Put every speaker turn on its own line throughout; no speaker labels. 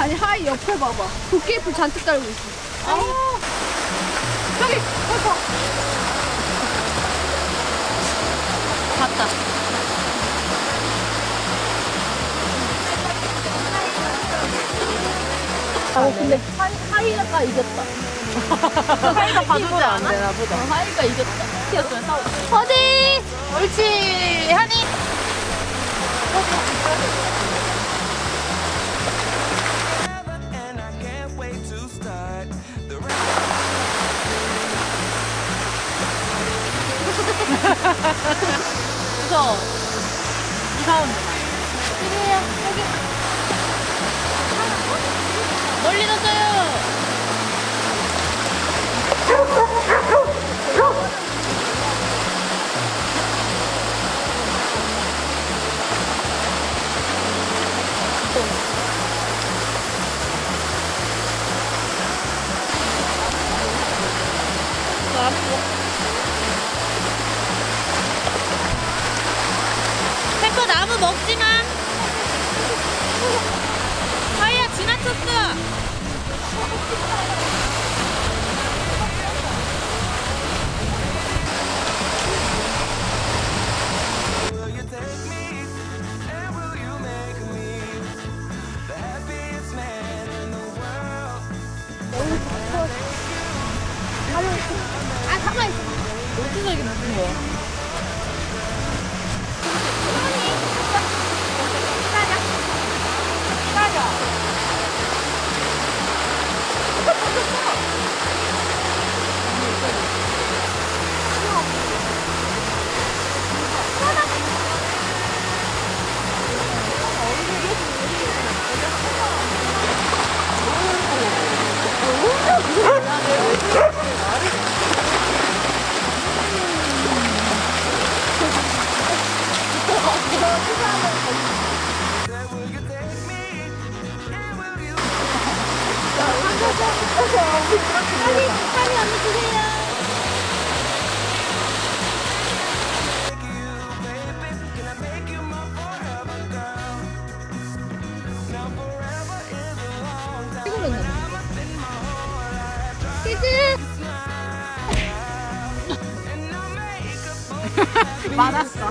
아니 하이 옆에 봐봐. 도깨비 잔뜩 달고 있어.
아.
저기 봐봐.
봤다.
어 근데 하이, 하이가 이겼다.
하이가 봐주지 않아?
되나 보다. 어, 하이가 이겼다.
티였으면 싸우.
어디? 옳지 하니.
To start the
무서워. 이 사운드. 멀리 던져요. 페커 나무 먹지 마.
가만 있어.
어디서 이게 무슨 거야? 맞았어.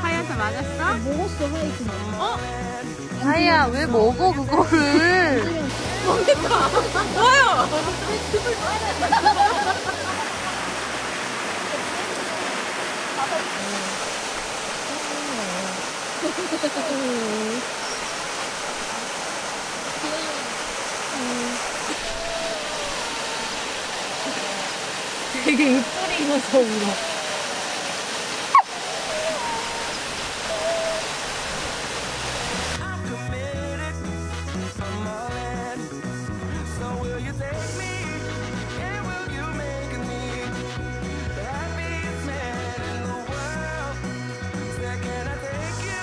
하이한테 맞았어?
먹었어 하이 그냥.
어? 하이야 왜 먹어 그거를? 뭐요? 되게 읊소리 있어서 울어.
I'm committed. I'm all in. So will you take me? And will you make me the happiest man in the world? Say, can I take you?